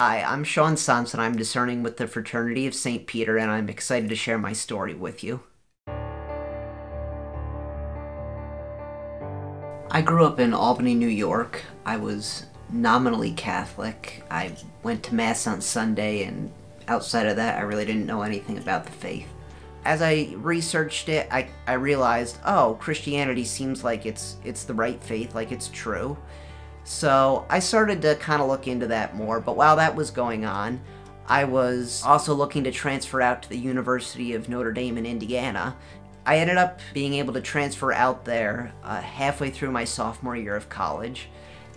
Hi, I'm Sean Sontz. I'm discerning with the Fraternity of St. Peter, and I'm excited to share my story with you. I grew up in Albany, New York. I was nominally Catholic. I went to Mass on Sunday, and outside of that, I really didn't know anything about the faith. As I researched it, I, I realized, oh, Christianity seems like it's it's the right faith, like it's true. So I started to kind of look into that more, but while that was going on, I was also looking to transfer out to the University of Notre Dame in Indiana. I ended up being able to transfer out there uh, halfway through my sophomore year of college,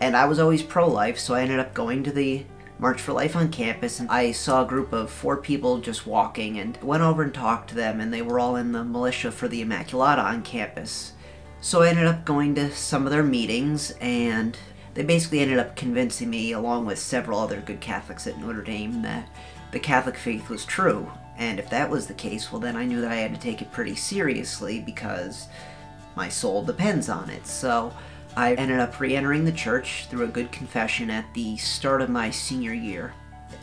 and I was always pro life, so I ended up going to the March for Life on campus, and I saw a group of four people just walking, and went over and talked to them, and they were all in the militia for the Immaculata on campus. So I ended up going to some of their meetings, and they basically ended up convincing me, along with several other good Catholics at Notre Dame, that the Catholic faith was true. And if that was the case, well, then I knew that I had to take it pretty seriously because my soul depends on it. So I ended up re entering the church through a good confession at the start of my senior year.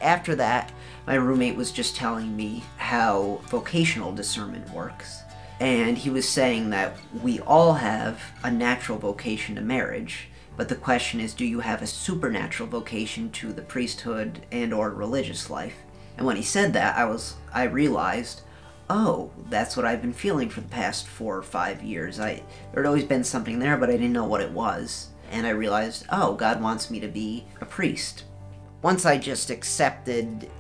After that, my roommate was just telling me how vocational discernment works. And he was saying that we all have a natural vocation to marriage but the question is, do you have a supernatural vocation to the priesthood and or religious life? And when he said that, I was I realized, oh, that's what I've been feeling for the past four or five years. I there had always been something there, but I didn't know what it was. And I realized, oh, God wants me to be a priest. Once I just accepted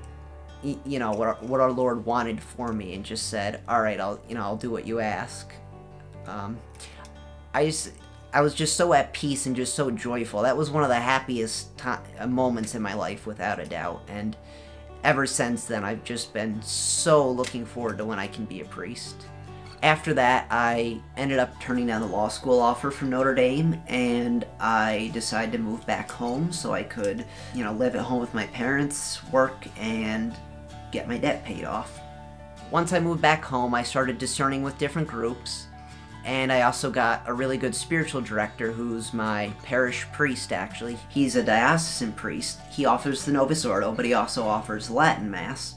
you know what our, what our Lord wanted for me and just said, "All right, I'll you know I'll do what you ask." Um, I just I was just so at peace and just so joyful. That was one of the happiest uh, moments in my life, without a doubt. And ever since then, I've just been so looking forward to when I can be a priest. After that, I ended up turning down the law school offer from Notre Dame, and I decided to move back home so I could, you know, live at home with my parents, work, and get my debt paid off. Once I moved back home, I started discerning with different groups, and I also got a really good spiritual director who's my parish priest, actually. He's a diocesan priest. He offers the Novus Ordo, but he also offers Latin Mass.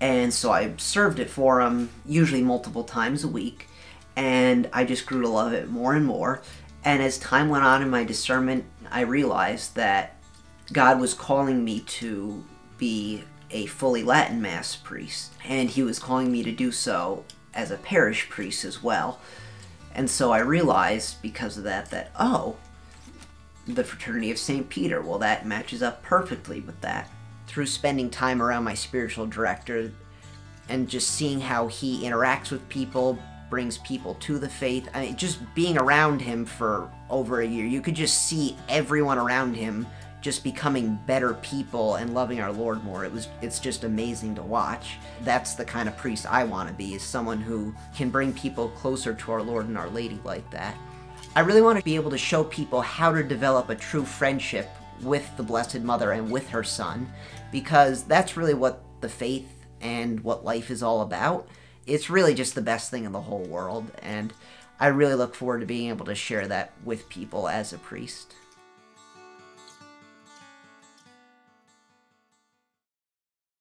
And so I served it for him, usually multiple times a week, and I just grew to love it more and more. And as time went on in my discernment, I realized that God was calling me to be a fully Latin Mass priest, and He was calling me to do so as a parish priest as well. And so I realized because of that that, oh, the Fraternity of St. Peter, well, that matches up perfectly with that. Through spending time around my spiritual director and just seeing how he interacts with people, brings people to the faith, I mean, just being around him for over a year, you could just see everyone around him just becoming better people and loving our Lord more. It was it's just amazing to watch. That's the kind of priest I want to be, is someone who can bring people closer to our Lord and our Lady like that. I really want to be able to show people how to develop a true friendship with the Blessed Mother and with her son because that's really what the faith and what life is all about. It's really just the best thing in the whole world and I really look forward to being able to share that with people as a priest.